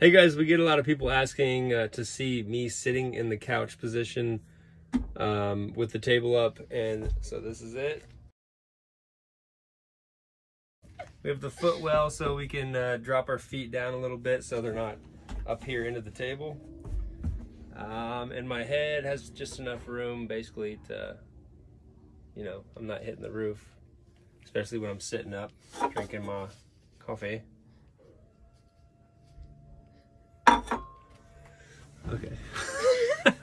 Hey guys, we get a lot of people asking uh, to see me sitting in the couch position um, with the table up, and so this is it. We have the footwell so we can uh, drop our feet down a little bit so they're not up here into the table. Um, and my head has just enough room basically to, you know, I'm not hitting the roof, especially when I'm sitting up drinking my coffee.